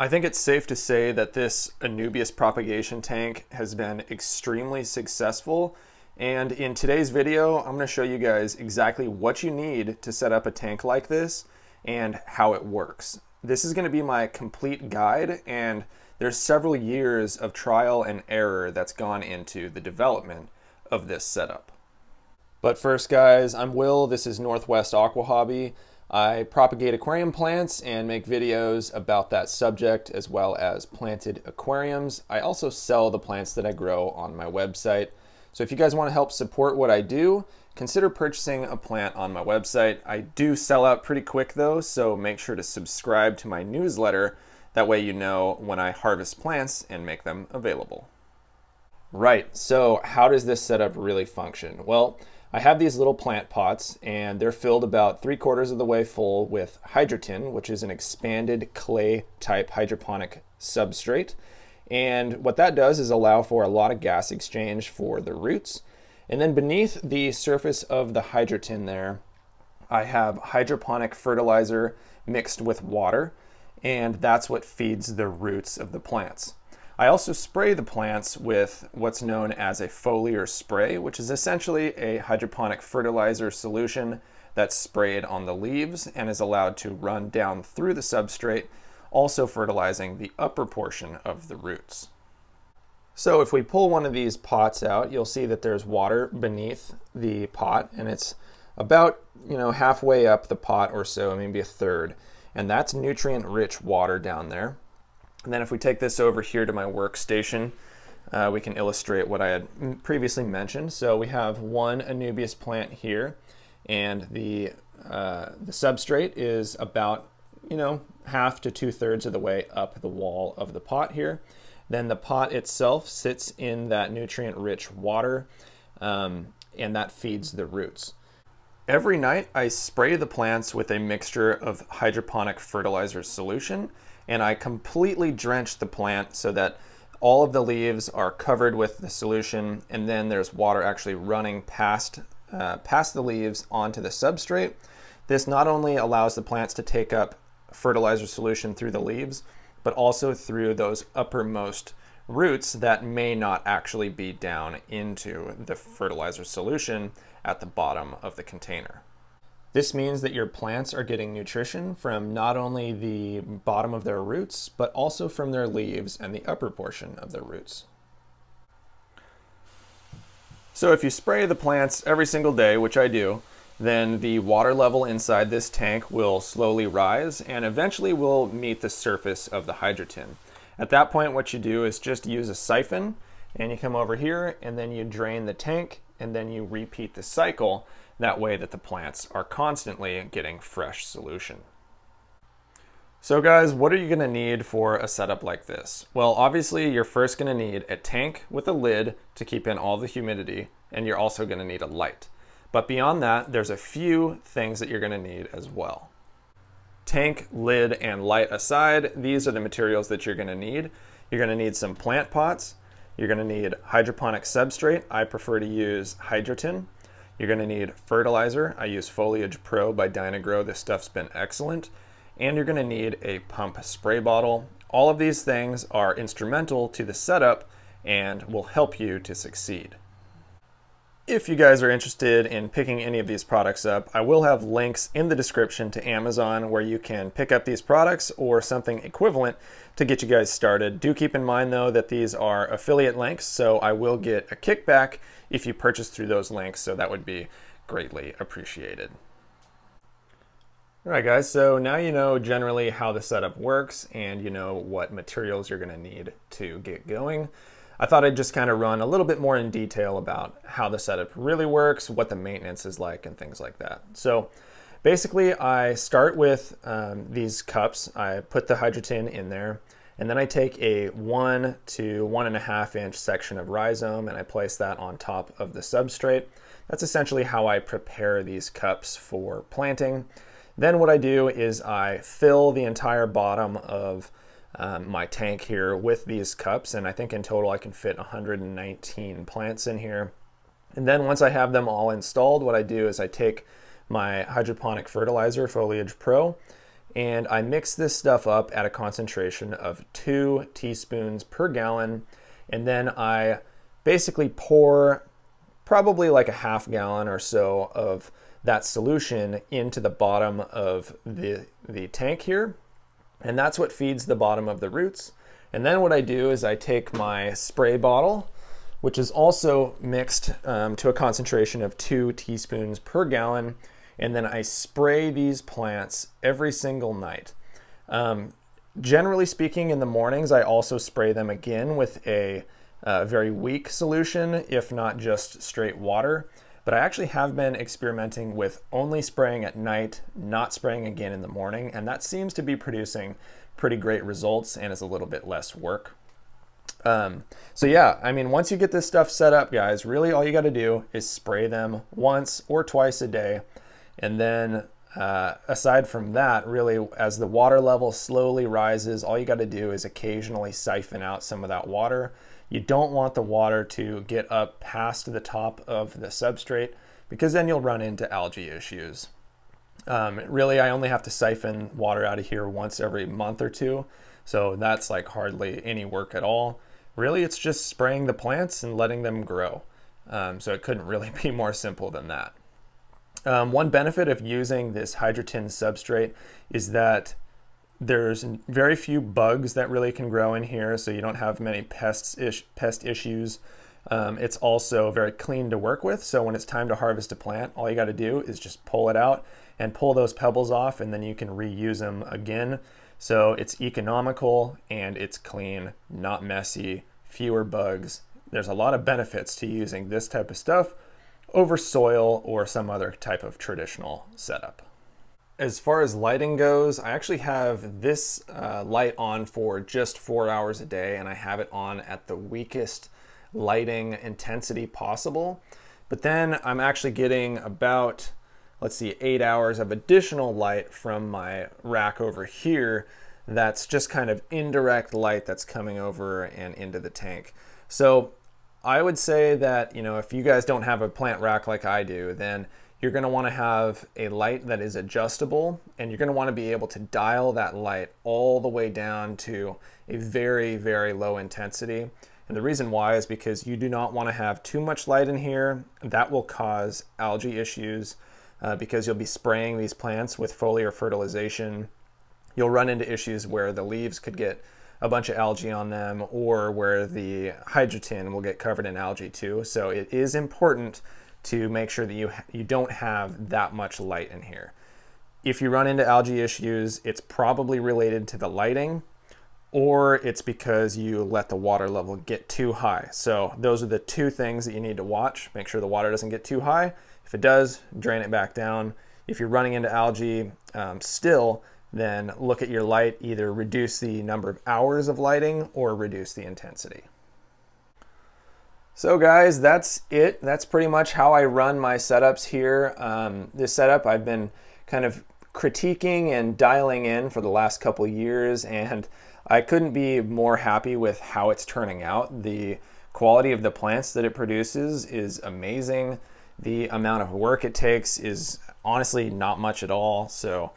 I think it's safe to say that this Anubias propagation tank has been extremely successful. And in today's video, I'm going to show you guys exactly what you need to set up a tank like this and how it works. This is going to be my complete guide and there's several years of trial and error that's gone into the development of this setup. But first guys, I'm Will, this is Northwest Aqua Hobby. I propagate aquarium plants and make videos about that subject as well as planted aquariums. I also sell the plants that I grow on my website. So if you guys want to help support what I do, consider purchasing a plant on my website. I do sell out pretty quick though, so make sure to subscribe to my newsletter. That way you know when I harvest plants and make them available. Right, so how does this setup really function? Well, I have these little plant pots and they're filled about three quarters of the way full with Hydroton, which is an expanded clay type hydroponic substrate. And what that does is allow for a lot of gas exchange for the roots. And then beneath the surface of the Hydroton there, I have hydroponic fertilizer mixed with water, and that's what feeds the roots of the plants. I also spray the plants with what's known as a foliar spray, which is essentially a hydroponic fertilizer solution that's sprayed on the leaves and is allowed to run down through the substrate, also fertilizing the upper portion of the roots. So if we pull one of these pots out, you'll see that there's water beneath the pot and it's about, you know, halfway up the pot or so, maybe a third. And that's nutrient rich water down there. And then if we take this over here to my workstation, uh, we can illustrate what I had previously mentioned. So we have one Anubias plant here, and the, uh, the substrate is about, you know, half to two thirds of the way up the wall of the pot here. Then the pot itself sits in that nutrient rich water, um, and that feeds the roots. Every night I spray the plants with a mixture of hydroponic fertilizer solution and I completely drench the plant so that all of the leaves are covered with the solution and then there's water actually running past, uh, past the leaves onto the substrate. This not only allows the plants to take up fertilizer solution through the leaves, but also through those uppermost roots that may not actually be down into the fertilizer solution at the bottom of the container. This means that your plants are getting nutrition from not only the bottom of their roots, but also from their leaves and the upper portion of their roots. So if you spray the plants every single day, which I do, then the water level inside this tank will slowly rise and eventually will meet the surface of the Hydroton. At that point, what you do is just use a siphon and you come over here and then you drain the tank and then you repeat the cycle that way that the plants are constantly getting fresh solution. So guys, what are you gonna need for a setup like this? Well, obviously you're first gonna need a tank with a lid to keep in all the humidity, and you're also gonna need a light. But beyond that, there's a few things that you're gonna need as well. Tank, lid, and light aside, these are the materials that you're gonna need. You're gonna need some plant pots. You're gonna need hydroponic substrate. I prefer to use Hydroton. You're going to need fertilizer. I use Foliage Pro by Dyna-Gro. This stuff's been excellent. And you're going to need a pump spray bottle. All of these things are instrumental to the setup and will help you to succeed. If you guys are interested in picking any of these products up, I will have links in the description to Amazon where you can pick up these products or something equivalent to get you guys started. Do keep in mind though that these are affiliate links, so I will get a kickback if you purchase through those links, so that would be greatly appreciated. All right guys, so now you know generally how the setup works and you know what materials you're gonna need to get going. I thought I'd just kind of run a little bit more in detail about how the setup really works, what the maintenance is like, and things like that. So basically, I start with um, these cups. I put the Hydroton in there, and then I take a one to one and a half inch section of rhizome and I place that on top of the substrate. That's essentially how I prepare these cups for planting. Then what I do is I fill the entire bottom of um, my tank here with these cups and I think in total I can fit 119 plants in here. And then once I have them all installed, what I do is I take my hydroponic fertilizer, Foliage Pro, and I mix this stuff up at a concentration of two teaspoons per gallon. And then I basically pour probably like a half gallon or so of that solution into the bottom of the, the tank here. And that's what feeds the bottom of the roots. And then what I do is I take my spray bottle, which is also mixed um, to a concentration of two teaspoons per gallon, and then I spray these plants every single night. Um, generally speaking, in the mornings, I also spray them again with a uh, very weak solution, if not just straight water. But I actually have been experimenting with only spraying at night, not spraying again in the morning, and that seems to be producing pretty great results and is a little bit less work. Um, so yeah, I mean, once you get this stuff set up, guys, really all you got to do is spray them once or twice a day. And then uh, aside from that, really, as the water level slowly rises, all you got to do is occasionally siphon out some of that water. You don't want the water to get up past the top of the substrate because then you'll run into algae issues. Um, really, I only have to siphon water out of here once every month or two. So that's like hardly any work at all. Really, it's just spraying the plants and letting them grow. Um, so it couldn't really be more simple than that. Um, one benefit of using this Hydroton substrate is that there's very few bugs that really can grow in here, so you don't have many pests ish, pest issues. Um, it's also very clean to work with, so when it's time to harvest a plant, all you got to do is just pull it out and pull those pebbles off, and then you can reuse them again. So it's economical and it's clean, not messy, fewer bugs. There's a lot of benefits to using this type of stuff over soil or some other type of traditional setup. As far as lighting goes, I actually have this uh, light on for just four hours a day and I have it on at the weakest lighting intensity possible. But then I'm actually getting about, let's see, eight hours of additional light from my rack over here that's just kind of indirect light that's coming over and into the tank. So I would say that, you know, if you guys don't have a plant rack like I do, then you're going to want to have a light that is adjustable and you're going to want to be able to dial that light all the way down to a very, very low intensity. And the reason why is because you do not want to have too much light in here. That will cause algae issues uh, because you'll be spraying these plants with foliar fertilization. You'll run into issues where the leaves could get a bunch of algae on them or where the Hydroton will get covered in algae too. So it is important to make sure that you, you don't have that much light in here. If you run into algae issues, it's probably related to the lighting or it's because you let the water level get too high. So those are the two things that you need to watch. Make sure the water doesn't get too high. If it does, drain it back down. If you're running into algae um, still, then look at your light, either reduce the number of hours of lighting or reduce the intensity. So guys, that's it. That's pretty much how I run my setups here. Um, this setup I've been kind of critiquing and dialing in for the last couple years and I couldn't be more happy with how it's turning out. The quality of the plants that it produces is amazing. The amount of work it takes is honestly not much at all. So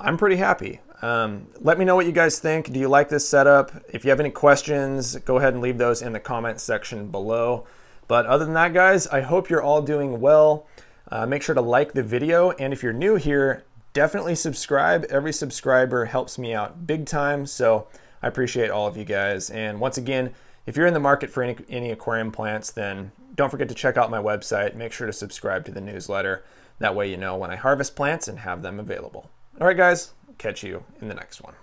I'm pretty happy. Um, let me know what you guys think. Do you like this setup? If you have any questions, go ahead and leave those in the comment section below. But other than that, guys, I hope you're all doing well. Uh, make sure to like the video. And if you're new here, definitely subscribe. Every subscriber helps me out big time. So I appreciate all of you guys. And once again, if you're in the market for any, any aquarium plants, then don't forget to check out my website. Make sure to subscribe to the newsletter. That way you know when I harvest plants and have them available. All right, guys, catch you in the next one.